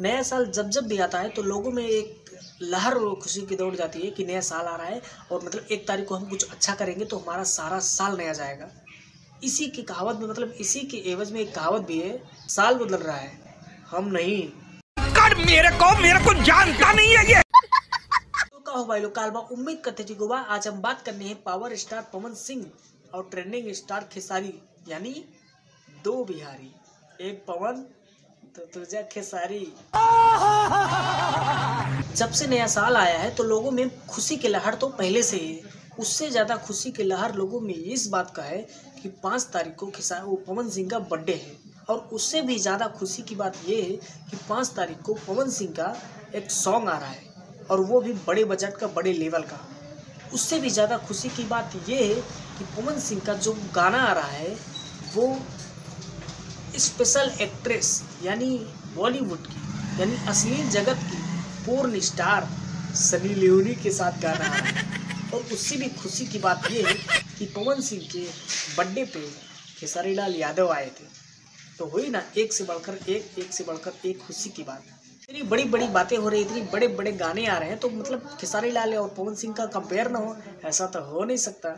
नया साल जब जब भी आता है तो लोगों में एक लहर खुशी की दौड़ जाती है कि नया साल आ रहा है और मतलब एक तारीख को हम कुछ अच्छा करेंगे तो हमारा सारा साल नया जाएगा। इसी की कहावत में मतलब इसी के एवज में एक कहावत भी है साल बदल रहा है हम नहीं। कर मेरे को मेरे को जानता नहीं है ये। तो कहो भाई लोग कालबा उम्मीद करते थी गोवा आज हम बात करने हैं पावर स्टार पवन सिंह और ट्रेंडिंग स्टार खेसारी यानी दो बिहारी एक पवन तो तुझे खेसारी। जब से नया साल आया है तो लोगों में खुशी की लहर तो पहले से ही उससे ज़्यादा खुशी की लहर लोगों में इस बात का है कि पाँच तारीख को खिसा वो पवन सिंह का बर्थडे है। और उससे भी ज़्यादा खुशी की बात ये है कि पाँच तारीख को पवन सिंह का एक सॉन्ग आ रहा है, और वो भी बड़े बजट का, बड़े लेवल का। उससे भी ज़्यादा खुशी की बात ये है कि पवन सिंह का जो गाना आ रहा है, वो स्पेशल एक्ट्रेस यानी बॉलीवुड की, यानी असली जगत की पूर्ण स्टार सनी लियोनी के साथ आ रहा है। और उससे भी खुशी की बात ये है कि पवन सिंह के बर्थडे पे खेसारी लाल यादव आए थे। तो हुई ना, एक से बढ़कर एक एक से बढ़कर एक खुशी की बात। इतनी बड़ी बड़ी बातें हो रही, इतनी बड़े बड़े गाने आ रहे हैं तो मतलब खेसारी लाल और पवन सिंह का कंपेयर ना हो, ऐसा तो हो नहीं सकता।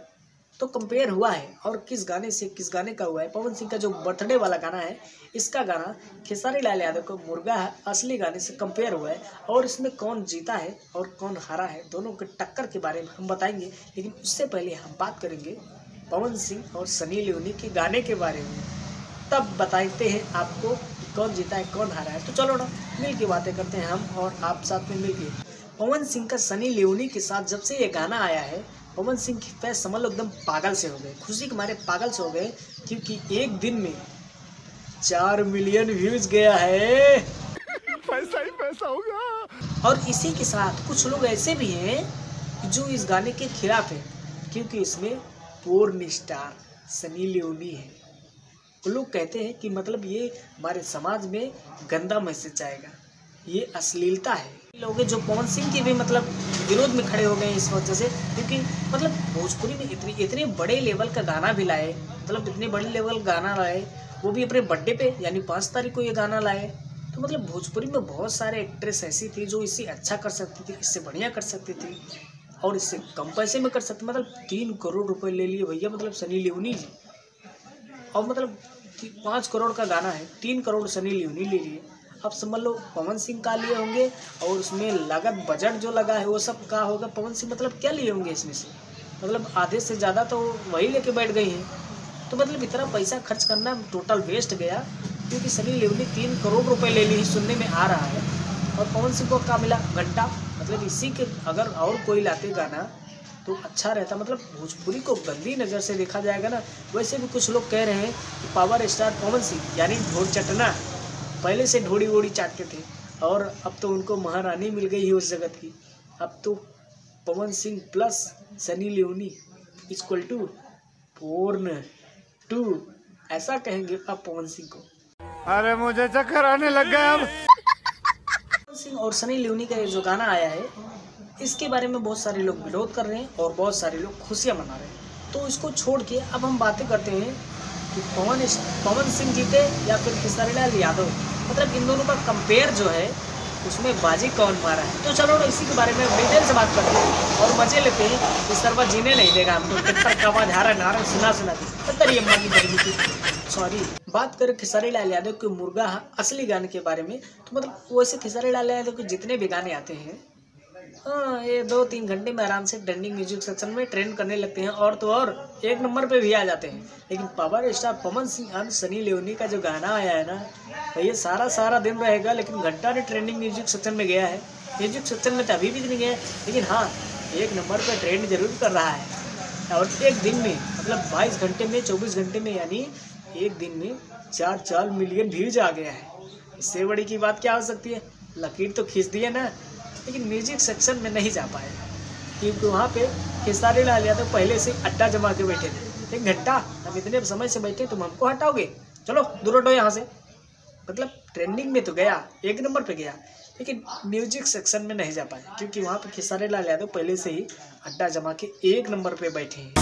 तो कंपेयर हुआ है और किस गाने से, किस गाने का हुआ है। पवन सिंह का जो बर्थडे वाला गाना है, इसका गाना खेसारी लाल यादव को मुर्गा है, असली गाने से कंपेयर हुआ है। और इसमें कौन जीता है और कौन हारा है, दोनों के टक्कर के बारे में हम बताएँगे। लेकिन उससे पहले हम बात करेंगे पवन सिंह और सनी लियोनी के गाने के बारे में। तब बताते हैं आपको कौन जीता है, कौन हारा है। तो चलो ना मिल के बातें करते हैं हम और आप साथ में मिल के पवन सिंह का सनी लियोनी के साथ जब से ये गाना आया है पवन सिंह की फैस समझ लो एकदम पागल से हो गए। खुशी के मारे पागल से हो गए क्योंकि एक दिन में चार मिलियन व्यूज़ गया है। पैसा ही पैसा होगा और इसी के साथ कुछ लोग ऐसे भी हैं जो इस गाने के खिलाफ हैं क्योंकि इसमें पोर्न स्टार सनी लियोनी है। वो लोग कहते हैं कि मतलब ये हमारे समाज में गंदा मैसेज जाएगा ये अश्लीलता है। लोग जो पवन सिंह के भी मतलब विरोध में खड़े हो गए इस वजह से, क्योंकि मतलब भोजपुरी में इतनी, इतने बड़े लेवल का गाना भी लाए मतलब इतने बड़े लेवल गाना लाए, वो भी अपने बर्थडे पे, यानी पाँच तारीख को ये गाना लाए। तो मतलब भोजपुरी में बहुत सारे एक्ट्रेस ऐसी थी जो इससे अच्छा कर सकती थी, इससे बढ़िया कर सकती थी, और इससे कम पैसे में कर सकते मतलब तीन करोड़ रुपए ले लिए भैया मतलब सनी लियोनी जी। और मतलब पाँच करोड़ का गाना है, तीन करोड़ सनी लियोनी ले लिए। अब समझ लो, पवन सिंह का लिए होंगे और उसमें लागत बजट जो लगा है वो सब का होगा। पवन सिंह मतलब क्या लिए होंगे इसमें से? मतलब आधे से ज़्यादा तो वही लेके बैठ गई हैं। तो मतलब इतना पैसा खर्च करना टोटल वेस्ट गया, क्योंकि सनी लियोनी तीन करोड़ रुपए ले ली सुनने में आ रहा है। और पवन सिंह को क्या मिला घंटा। मतलब इसी के अगर और कोई लाते गाना तो अच्छा रहता। मतलब भोजपुरी को गंदी नज़र से देखा जाएगा ना, वैसे भी कुछ लोग कह रहे हैं कि पावर स्टार पवन सिंह, यानी ढोल चटना। पहले से ढोड़ी वोड़ी चाटते थे और अब तो उनको महारानी मिल गई है उस जगत की। अब तो Pawan Singh plus Sunny Leone equal to porn two ऐसा कहेंगे अब पवन सिंह को। अरे मुझे चक्कर आने लग गया अब। पवन सिंह और सनी लियोनी का ये जो गाना आया है इसके बारे में बहुत सारे लोग विरोध कर रहे हैं और बहुत सारे लोग खुशियाँ मना रहे हैं। तो इसको छोड़ के अब हम बातें करते हैं कि पवन पवन सिंह जीते या फिर खेसारी लाल यादव। मतलब इन दोनों का कंपेयर जो है, उसमें बाजी कौन मारा है? तो चलो इसी के बारे में डिटेल से बात करते हैं और मज़े लेते हैं कि सरवा जीने नहीं देगा हमको। कवा धारा नारा सुना सुना की गर्मी की सॉरी बात करें खेसारी लाल यादव के मुर्गा, असली गाने के बारे में तो मतलब वैसे खेसारी लाल यादव के जितने भी गाने आते हैं हाँ ये दो तीन घंटे में आराम से ट्रेंडिंग म्यूज़िक सेक्शन में ट्रेंड करने लगते हैं और तो और एक नंबर पे भी आ जाते हैं। लेकिन power star Pawan Singh and Sunny Leone का जो गाना आया है ना ये सारा सारा दिन रहेगा, लेकिन घंटा ने ट्रेंडिंग म्यूज़िक सेक्शन में गया है। म्यूज़िक सेक्शन में तो अभी भी नहीं गया लेकिन हाँ एक नंबर पर ट्रेंड ज़रूर कर रहा है। और एक दिन में मतलब बाईस घंटे में, चौबीस घंटे में, यानी एक दिन में चार चार मिलियन व्यूज़ आ गया है। इससे बड़ी की बात क्या हो सकती है? लकीर तो खींच दी है ना। लेकिन म्यूज़िक सेक्शन में नहीं जा पाए। क्योंकि वहाँ पे हिस्सा लाल यादव पहले से अड्डा जमा के बैठे थे। एक घट्टा हम इतने समय से बैठे तुम हमको हटाओगे? चलो, दूर हटो यहाँ से। मतलब ट्रेंडिंग में तो गया, एक नंबर पे गया, लेकिन म्यूज़िक सेक्शन में नहीं जा पाए, क्योंकि वहाँ पर खिसारे लाल यादव पहले से ही अड्डा जमा के एक नंबर पे बैठे हैं।